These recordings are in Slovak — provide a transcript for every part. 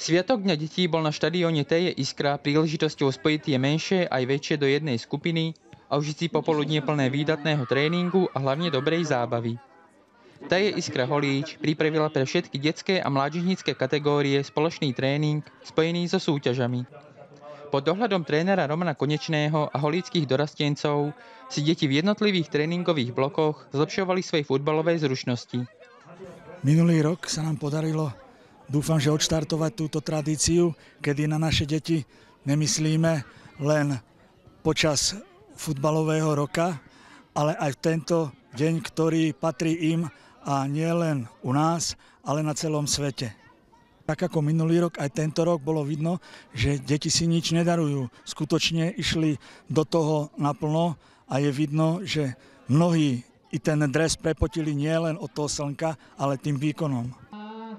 Sviatok Dňa detí bol na štadióne Teje Iskra príležitosťou spojiť tie menšie aj väčšie do jednej skupiny a užiť si popoludnie plné výdatného tréningu a hlavne dobrej zábavy. Teje Iskra Holíč pripravila pre všetky detské a mládežnícke kategórie spoločný tréning spojený so súťažami. Pod dohľadom trénera Romana Konečného a holíckých dorastencov si deti v jednotlivých tréningových blokoch zlepšovali svoje futbalové zručnosti. Minulý rok sa nám podarilo dúfam, že odštartovať túto tradíciu, kedy na naše deti nemyslíme len počas futbalového roka, ale aj tento deň, ktorý patrí im a nie len u nás, ale na celom svete. Tak ako minulý rok, aj tento rok bolo vidno, že deti si nič nedarujú. Skutočne išli do toho naplno a je vidno, že mnohí i ten dres prepotili nielen od toho slnka, ale tým výkonom.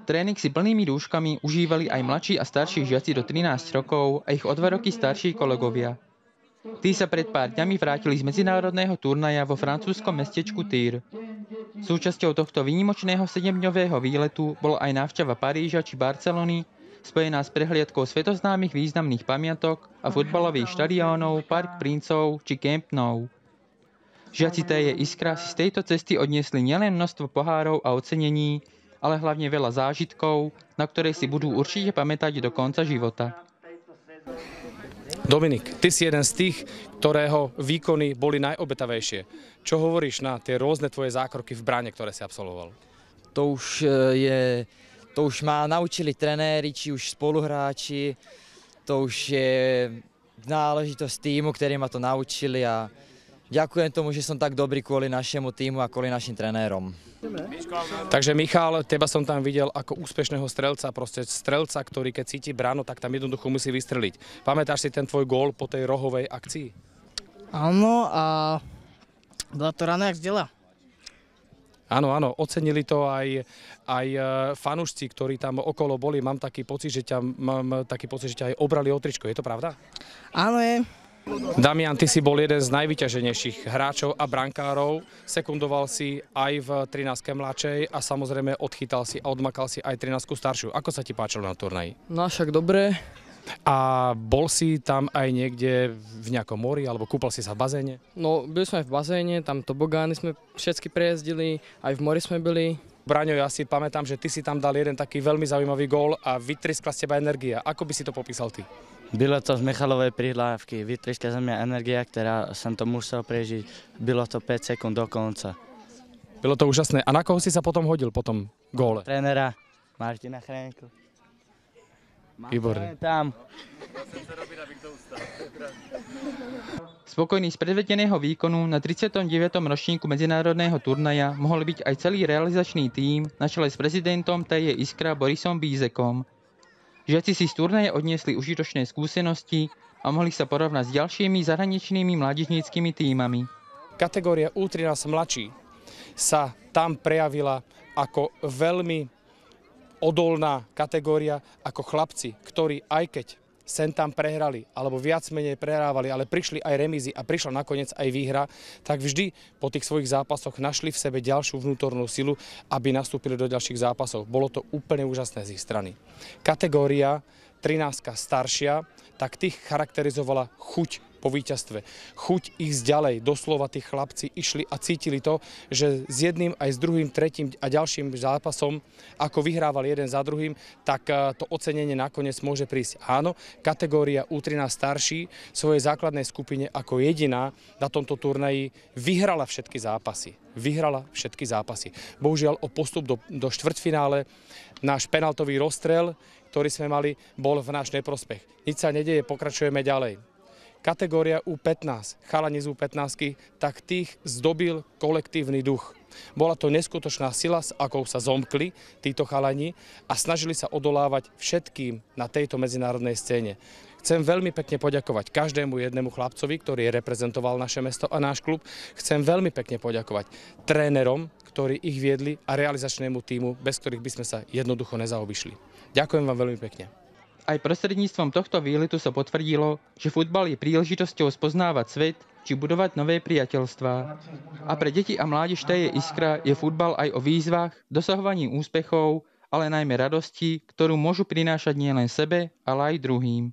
Tréning si plnými rúškami užívali aj mladší a starší žiaci do 13 rokov a ich o dva roky starší kolegovia. Tí sa pred pár dňami vrátili z medzinárodného turnaja vo francúzskom mestečku Týr. Súčasťou tohto výnimočného 7-dňového výletu bola aj návšteva Paríža či Barcelony, spojená s prehliadkou svetoznámych významných pamiatok a futbalových štadiónov, Park Princov či Camp Nou. Žiaci je Iskra si z tejto cesty odniesli nielen množstvo pohárov a ocenení, ale hlavne veľa zážitkov, na ktoré si budú určite pamätať do konca života. Dominik, ty si jeden z tých, ktorého výkony boli najobetavejšie. Čo hovoríš na tie rôzne tvoje zákroky v bráne, ktoré si absolvoval? To už e, je, to už ma naučili trenéri, či už spoluhráči, to už je náležitosť týmu, ktorí ma to naučili a ďakujem tomu, že som tak dobrý kvôli našemu týmu a kvôli našim trenérom. Takže Michal, teba som tam videl ako úspešného strelca, proste strelca, ktorý keď cíti bránu, tak tam jednoducho musí vystreliť. Pamätáš si ten tvoj gól po tej rohovej akcii? Áno a bola to ráno jak zdieľa. Áno, áno, ocenili to aj, aj e, fanúšci, ktorí tam okolo boli. Mám taký pocit, že ťa, mám taký pocit, že ťa aj obrali o tričko. Je to pravda? Áno, je. Damian, ty si bol jeden z najvyťaženejších hráčov a brankárov. Sekundoval si aj v 13. mladšej a samozrejme odchytal si a odmakal si aj 13. staršiu. Ako sa ti páčilo na turnaji? No však dobre. A bol si tam aj niekde v nejakom mori alebo kúpal si sa v bazéne? No, byli sme v bazéne, tam tobogány sme všetky prejezdili, aj v mori sme byli. Braňo, ja si pamätám, že ty si tam dal jeden taký veľmi zaujímavý gól a vytriskla z teba energia. Ako by si to popísal ty? Bylo to z Michalovej prihlávky, vytriška ze mňa energia, ktorá som to musel prežiť. Bylo to 5 sekúnd do konca. Bylo to úžasné. A na koho si sa potom hodil po tom góle? Trénera Martina Chrenku. Výborne. Tam. Spokojný z predvedeného výkonu na 39. ročníku medzinárodného turnaja mohol byť aj celý realizačný tím na čele s prezidentom TJ Iskra Borisom Bízekom. Žiaci si z turnaje odniesli užitočné skúsenosti a mohli sa porovnať s ďalšími zahraničnými mládežníckými týmami. Kategória U13 mladší sa tam prejavila ako veľmi odolná kategória, ako chlapci, ktorí aj keď sem tam prehrali, alebo viac menej prehrávali, ale prišli aj remízy a prišla nakoniec aj výhra, tak vždy po tých svojich zápasoch našli v sebe ďalšiu vnútornú silu, aby nastúpili do ďalších zápasov. Bolo to úplne úžasné z ich strany. Kategória 13 staršia, tak tých charakterizovala chuť po víťazstve. Chuť ísť ďalej, doslova tí chlapci išli a cítili to, že s jedným aj s druhým, tretím a ďalším zápasom, ako vyhrávali jeden za druhým, tak eh, to ocenenie nakoniec môže prísť. Áno, kategória U13 starší svojej základnej skupine ako jediná na tomto turnaji vyhrala všetky zápasy. Vyhrala všetky zápasy. Bohužiaľ o postup do, do štvrťfinále náš penaltový rozstrel, ktorý sme mali, bol v náš neprospech. Nič sa nedeje, pokračujeme ďalej kategória U15, chalani z U15, tak tých zdobil kolektívny duch. Bola to neskutočná sila, s akou sa zomkli títo chalani a snažili sa odolávať všetkým na tejto medzinárodnej scéne. Chcem veľmi pekne poďakovať každému jednému chlapcovi, ktorý reprezentoval naše mesto a náš klub. Chcem veľmi pekne poďakovať trénerom, ktorí ich viedli a realizačnému týmu, bez ktorých by sme sa jednoducho nezaobišli. Ďakujem vám veľmi pekne. Aj prostredníctvom tohto výletu sa potvrdilo, že futbal je príležitosťou spoznávať svet či budovať nové priateľstvá. A pre deti a mládež je iskra je futbal aj o výzvach, dosahovaní úspechov ale najmä radosti, ktorú môžu prinášať nielen sebe, ale aj druhým.